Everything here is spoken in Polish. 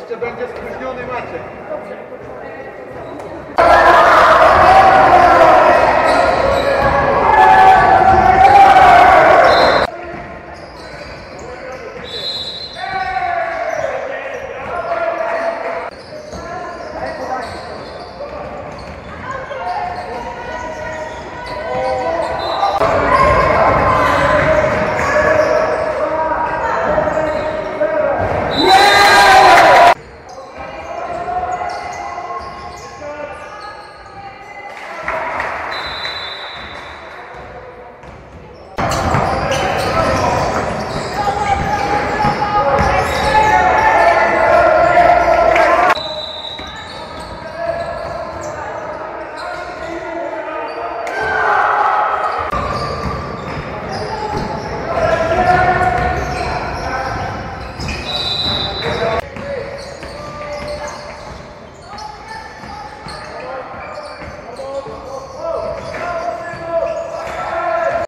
Jeszcze będzie spóźniony Maciek.